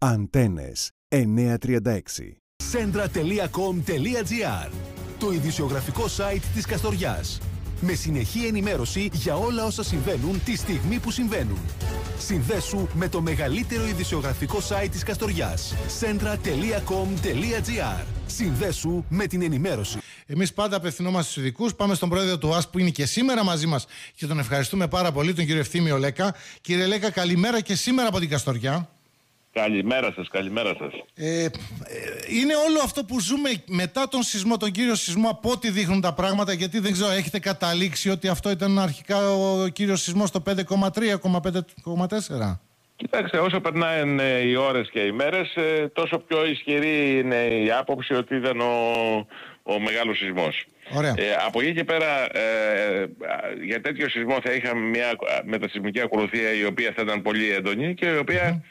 Αντένες 936. Centra.com.gr Το ειδησιογραφικό site της Καστοριάς. Με συνεχή ενημέρωση για όλα όσα συμβαίνουν τη στιγμή που συμβαίνουν. Συνδέσου με το μεγαλύτερο ειδησιογραφικό site της Καστοριάς. Centra.com.gr Συνδέσου με την ενημέρωση. Εμείς πάντα απευθυνόμαστε στους ειδικούς. Πάμε στον πρόεδρο του ΑΣ που είναι και σήμερα μαζί μας και τον ευχαριστούμε πάρα πολύ, τον κύριο Ευθύμιο Λέκα. Κύριε Λέκα, καλημέρα και σήμερα από την Καστοριά. Καλημέρα σας, καλημέρα σας. Ε, ε, είναι όλο αυτό που ζούμε μετά τον σεισμό, τον κύριο σεισμό, από ό,τι δείχνουν τα πράγματα, γιατί δεν ξέρω, έχετε καταλήξει ότι αυτό ήταν αρχικά ο κύριος σεισμός το 5,3, 5,4. Κοιτάξτε, όσο περνάνε οι ώρες και οι μέρες, ε, τόσο πιο ισχυρή είναι η άποψη ότι ήταν ο, ο μεγάλος σεισμός. Ωραία. Ε, από εκεί και πέρα, ε, για τέτοιο σεισμό θα είχαμε μια μετασυσμική ακολουθία η οποία θα ήταν πολύ έντονη και η οποία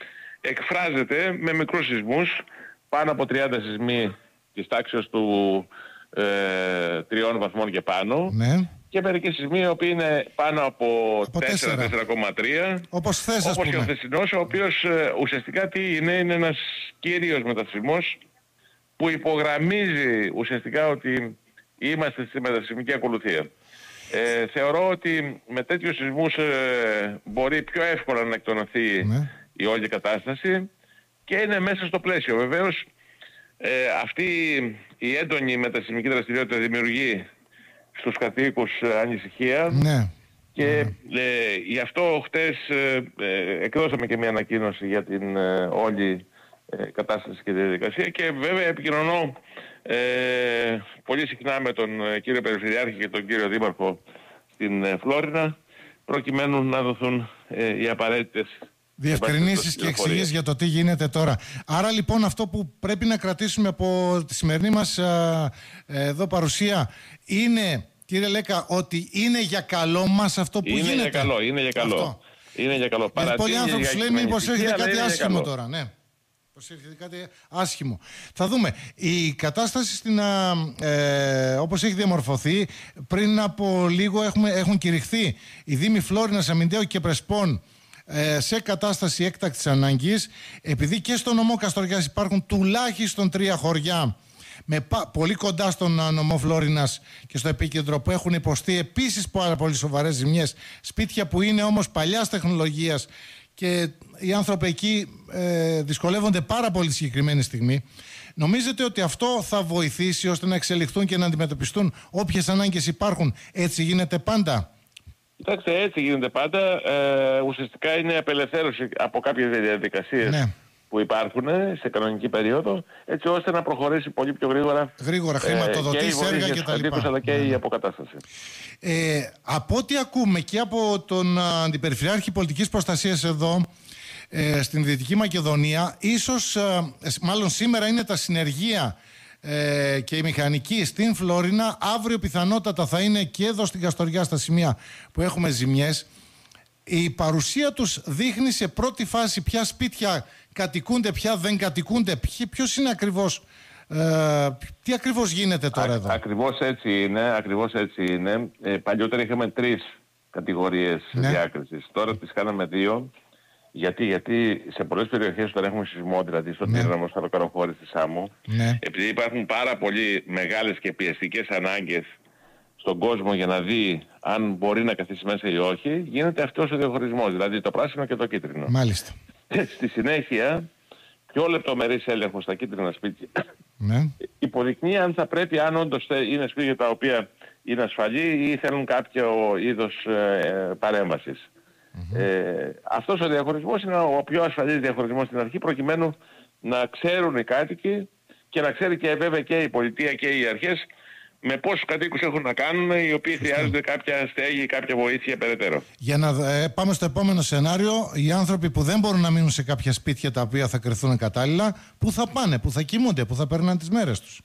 εκφράζεται με μικρούς σεισμούς, πάνω από 30 σεισμοί της τάξης του ε, τριών βαθμών και πάνω. Ναι. Και μερικοί σεισμοί οι οποίοι είναι πάνω από, Από 4-4,3. Όπως θες, ας Όπως και ο πούμε. χθεσινός, ο οποίος ε, ουσιαστικά τι είναι, είναι ένας κύριος μετασυσμός που υπογραμμίζει ουσιαστικά ότι είμαστε στη μετασυσμική ακολουθία. Ε, θεωρώ ότι με τέτοιους σεισμούς ε, μπορεί πιο εύκολα να εκτονωθεί Ναι. Η όλη κατάσταση και είναι μέσα στο πλαίσιο. Βεβαίως ε, αυτή η έντονη μετασυσμική δραστηριότητα δημιουργεί στους κατοίκους ε, ανησυχία Ναι. και ε, γι' αυτό χτες ε, ε, εκδώσαμε και μια ανακοίνωση για την ε, όλη ε, κατάσταση και διαδικασία και βέβαια επικοινωνώ ε, πολύ συχνά με τον ε, κύριο Περιφερειάρχη και τον κύριο Δήμαρχο στην ε, Φλόρινα προκειμένου να δοθούν ε, οι απαραίτητες Διευκρινήσεις και εξηγήσεις για το τι γίνεται τώρα. Άρα λοιπόν αυτό που πρέπει να κρατήσουμε από τη σημερινή μας α, εδώ παρουσία είναι, κύριε Λέκα, ότι είναι για καλό μας αυτό που είναι γίνεται; για καλό, είναι για καλό. Αυτό. Είναι για καλό. Γιατί πολλοί Παρατείνει άνθρωποι για σου λένε μήπως κυβερνητική, έρχεται αλλά κάτι είναι για άσχημο καλό. τώρα. Ναι. Πως έρχεται κάτι άσχημο. Θα δούμε. Η κατάσταση στην, α, ε, όπως έχει διαμορφωθεί, πριν από λίγο έχουμε, έχουν κηρυχθεί οι Δήμοι Φλόρινας, Αμυντέο και Πρεσπών ε, σε κατάσταση έκτακτης ανάγκης, επειδή και στο νομό Καστοριάς υπάρχουν τουλάχιστον τρία χωριά με πα- πολύ κοντά στον α, νομό Φλόρινας και στο επίκεντρο που έχουν υποστεί επίσης πάρα πολύ σοβαρές ζημιές σπίτια που είναι όμως παλιάς τεχνολογίας και οι άνθρωποι εκεί ε, δυσκολεύονται πάρα πολύ τη συγκεκριμένη στιγμή. Νομίζετε ότι αυτό θα βοηθήσει ώστε να εξελιχθούν και να αντιμετωπιστούν όποιες ανάγκες υπάρχουν; Έτσι γίνεται πάντα. Κοιτάξτε, έτσι γίνεται πάντα. Ε, ουσιαστικά είναι απελευθέρωση από κάποιες διαδικασίες Ναι. που υπάρχουν ε, σε κανονική περίοδο, έτσι ώστε να προχωρήσει πολύ πιο γρήγορα Γρήγορα χρηματοδοτήσεις, και η έργα βοήθεια κτλ. στους κατοίκους, αλλά και Ναι, ναι. η αποκατάσταση. Ε, από ό,τι ακούμε και από τον α, Αντιπεριφερειάρχη Πολιτικής Προστασίας εδώ ε, στην Δυτική Μακεδονία, ίσως, α, ε, μάλλον σήμερα είναι τα συνεργεία ε, και η μηχανική στην Φλόρινα, αύριο πιθανότατα θα είναι και εδώ στην Καστοριά στα σημεία που έχουμε ζημιές. Η παρουσία τους δείχνει σε πρώτη φάση ποια σπίτια κατοικούνται, ποια δεν κατοικούνται, Ποιο- ποιος είναι ακριβώς, ε, τι ακριβώς γίνεται τώρα Α- εδώ; Ακριβώς έτσι είναι, ακριβώς έτσι είναι. Ε, παλιότερα είχαμε τρεις κατηγορίες Ναι. διάκρισης. Τώρα τις κάναμε δύο. Γιατί, γιατί σε πολλές περιοχές όταν έχουμε σεισμό, δηλαδή στο Ναι. Τύρναμο, στο Καροχώρι, στη Σάμο, Ναι. επειδή υπάρχουν πάρα πολύ μεγάλες και πιεστικές ανάγκες στον κόσμο για να δει αν μπορεί να καθίσει μέσα ή όχι, γίνεται αυτός ο διαχωρισμός, δηλαδή το πράσινο και το κίτρινο. Μάλιστα. Στη συνέχεια, πιο λεπτομερής έλεγχος στα κίτρινα σπίτια Ναι. υποδεικνύει αν θα πρέπει, αν όντως θε- είναι σπίτια τα οποία είναι ασφαλή ή θέλουν κάποιο είδος ε, παρέμβασης. Ε, αυτός ο διαχωρισμός είναι ο πιο ασφαλής διαχωρισμός στην αρχή προκειμένου να ξέρουν οι κάτοικοι και να ξέρει και βέβαια και η πολιτεία και οι αρχές με πόσους κατοίκους έχουν να κάνουν οι οποίοι χρειάζονται κάποια στέγη ή κάποια βοήθεια περαιτέρω. Για να ε, πάμε στο επόμενο σενάριο, οι άνθρωποι που δεν μπορούν να μείνουν σε κάποια σπίτια τα οποία θα κρυθούν κατάλληλα, πού θα πάνε, πού θα κοιμούνται, πού θα περνάνε τις μέρες τους.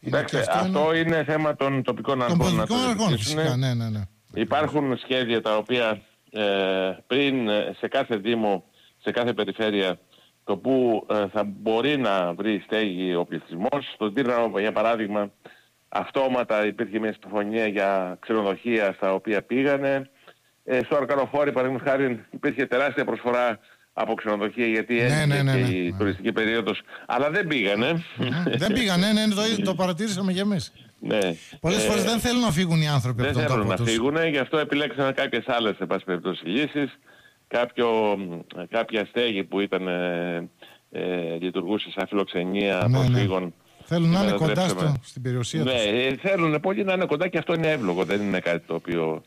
Είναι Εντάξει, και αυτό, ένα- είναι θέμα των τοπικών των αρχών να το πολιτικών αργών ρυθμίσουν. φυσικά. Ναι, ναι, ναι. Υπάρχουν σχέδια τα οποία ε, πριν ε, σε κάθε δήμο, σε κάθε περιφέρεια το που ε, θα μπορεί να βρει στέγη ο πληθυσμός. Στον Τύρναβο για παράδειγμα αυτόματα υπήρχε μια συμφωνία για ξενοδοχεία στα οποία πήγανε. Ε, στο Αρκανοφόρη παραδείγματος χάρη υπήρχε τεράστια προσφορά από ξενοδοχεία γιατί Ναι, έγινε ναι, ναι, και ναι. η τουριστική περίοδος. Αλλά δεν πήγανε. δεν πήγαν, ναι, ναι, το, το παρατήρησαμε κι εμείς. ναι. Πολλές Ε, φορές δεν θέλουν να φύγουν οι άνθρωποι δεν από τον θέλουν τόπο να τους. φύγουν, γι' αυτό επιλέξαμε κάποιες άλλες εν πάση περιπτώσει λύσεις. Κάποιο, κάποια στέγη που ήταν, ε, ε, λειτουργούσε σαν φιλοξενία Ναι, ναι. προσφύγων. Θέλουν να είναι Σήμερα κοντά δρέψαμε. στο, στην περιουσία Ναι, τους. ε, θέλουν πολύ να είναι κοντά και αυτό είναι εύλογο, δεν είναι κάτι το οποίο.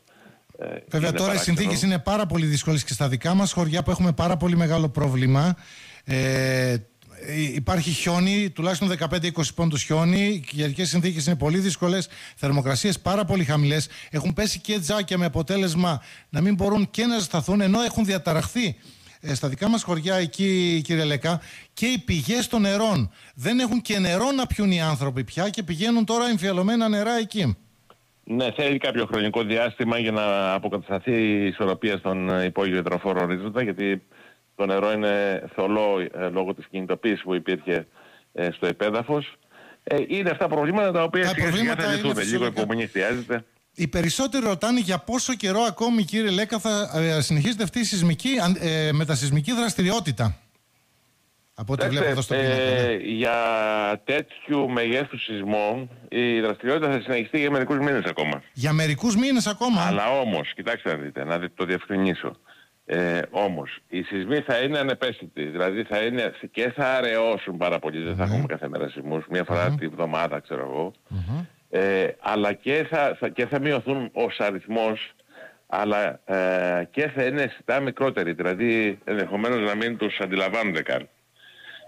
Ε, Βέβαια είναι τώρα οι παράξενο. συνθήκες είναι πάρα πολύ δύσκολες και στα δικά μας χωριά που έχουμε πάρα πολύ μεγάλο πρόβλημα. Ε, υπάρχει χιόνι, τουλάχιστον 15-20 πόντους χιόνι. Οι καιρικέ συνθήκες είναι πολύ δύσκολες. Θερμοκρασίες πάρα πολύ χαμηλές. Έχουν πέσει και τζάκια με αποτέλεσμα να μην μπορούν και να ζεσταθούν ενώ έχουν διαταραχθεί ε, στα δικά μας χωριά εκεί κύριε Λεκά και οι πηγές των νερών δεν έχουν και νερό να πιούν οι άνθρωποι πια και πηγαίνουν τώρα εμφιαλωμένα νερά εκεί. Ναι, θέλει κάποιο χρονικό διάστημα για να αποκατασταθεί η ισορροπία στον ε, υπόγειο υδροφόρο ορίζοντα, γιατί το νερό είναι θολό ε, λόγω της κινητοποίησης που υπήρχε ε, στο επέδαφος. Ε, είναι αυτά προβλήματα τα οποία Τα σιγά σιγά προβλήματα θα είναι λυθούν. Λίγο φυσιολογικά. υπομονή χρειάζεται. Οι περισσότεροι ρωτάνε για πόσο καιρό ακόμη, κύριε Λέκα, θα ε, συνεχίζεται αυτή η σεισμική, αν- ε, μετασεισμική δραστηριότητα. Από ό,τι βλέπω εδώ στο Κοιτάξτε, πίνακα. ναι. ε, για τέτοιου μεγέθους σεισμό η δραστηριότητα θα συνεχιστεί για μερικούς μήνες ακόμα. Για μερικούς μήνες ακόμα; Αλλά όμως, κοιτάξτε να δείτε, να δείτε, το διευκρινίσω. Ε, όμως, οι σεισμοί θα είναι ανεπαίσθητοι. Δηλαδή θα είναι και θα αραιώσουν πάρα πολύ. Δεν θα έχουμε κάθε μέρα σεισμούς. Μία φορά τη βδομάδα, ξέρω εγώ. Ε, αλλά και θα, θα, και θα μειωθούν ως αριθμός αλλά ε, και θα είναι αισθητά μικρότεροι. Δηλαδή ενδεχομένως να μην τους αντιλαμβάνονται καν.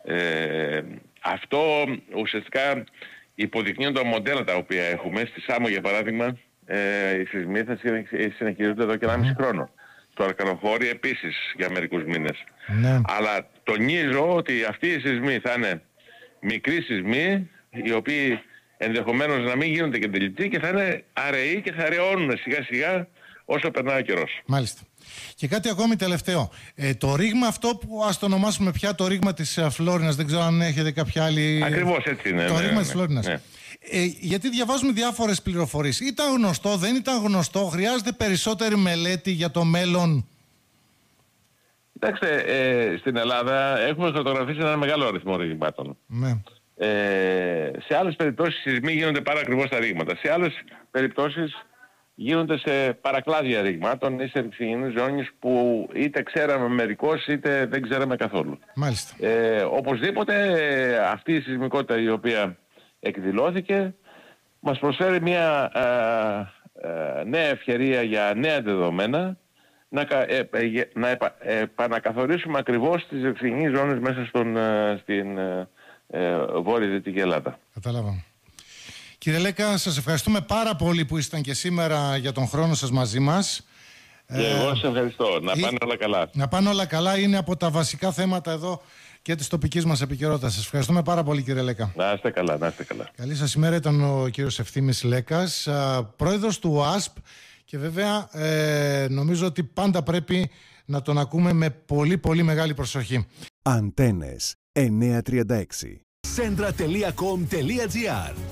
Ε, αυτό ουσιαστικά υποδεικνύουν τα μοντέλα τα οποία έχουμε. Στη Σάμο για παράδειγμα ε, οι σεισμοί θα συνεχ- συνεχίζονται εδώ και ένα μισή χρόνο. Στο Αρκανοχώρι επίσης για μερικούς μήνες. Ναι. Αλλά τονίζω ότι αυτοί οι σεισμοί θα είναι μικροί σεισμοί οι οποίοι ενδεχομένως να μην γίνονται και τελεικτοί και θα είναι αραιοί και θα αραιώνουν σιγά σιγά όσο περνάει ο καιρός. Μάλιστα. Και κάτι ακόμη τελευταίο. Ε, το ρήγμα αυτό που ας το ονομάσουμε πια το ρήγμα της ε, Φλόρινας, δεν ξέρω αν έχετε κάποια άλλη... Ακριβώς έτσι είναι. Το ναι, ρήγμα ναι, της Φλόρινας. ναι. Ε, γιατί διαβάζουμε διάφορες πληροφορίες. Ήταν γνωστό, δεν ήταν γνωστό, χρειάζεται περισσότερη μελέτη για το μέλλον; Κοιτάξτε, ε, στην Ελλάδα έχουμε χαρτογραφήσει ένα μεγάλο αριθμό ρηγμάτων. Ναι. Ε, σε άλλες περιπτώσεις οι σεισμοί γίνονται πάρα ακριβώς τα ρήγματα. Σε άλλες περιπτώσεις γίνονται σε παρακλάδια ρηγμάτων ή σε ρηξιγενείς ζώνες που είτε ξέραμε μερικώς είτε δεν ξέραμε καθόλου. Μάλιστα. Ε, οπωσδήποτε ε, αυτή η σεισμικότητα η οποία εκδηλώθηκε μας προσφέρει μια ε, ε, νέα ευκαιρία για νέα δεδομένα να, κα- ε, ε, γε- να επα- επανακαθορίσουμε ακριβώς τις ρηξιγενείς ζώνες μέσα στον, ε, στην ε, ε, βόρεια Δυτική Ελλάδα. Κατάλαβα. Κύριε Λέκα, σας ευχαριστούμε πάρα πολύ που ήσταν και σήμερα για τον χρόνο σας μαζί μας. Και εγώ σας ευχαριστώ. Να ή- πάνε όλα καλά. Να πάνε όλα καλά, είναι από τα βασικά θέματα εδώ και της τοπικής μας επικαιρότητας. Σας ευχαριστούμε πάρα πολύ κύριε Λέκα. Να είστε καλά, να είστε καλά. Καλή σας ημέρα ήταν ο κύριος Ευθύμης Λέκας, α, πρόεδρος του ΟΑΣΠ και βέβαια ε, νομίζω ότι πάντα πρέπει να τον ακούμε με πολύ πολύ μεγάλη προσοχή. Αντένες 936. Centra.com.gr